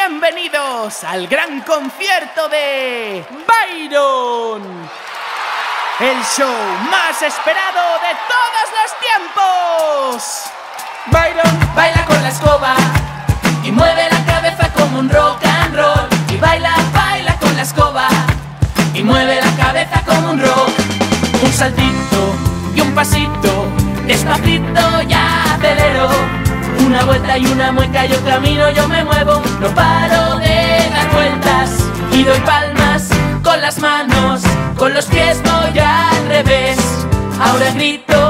Bienvenidos al gran concierto de Byron. El show más esperado de todos los tiempos. Byron baila con la escoba y mueve la cabeza como un rock and roll. Y baila, baila con la escoba y mueve la cabeza como un rock. Un saltito y un pasito, despacito ya. Una vuelta y una mueca, yo camino, yo me muevo, no paro de dar vueltas y doy palmas con las manos, con los pies voy al revés. Ahora grito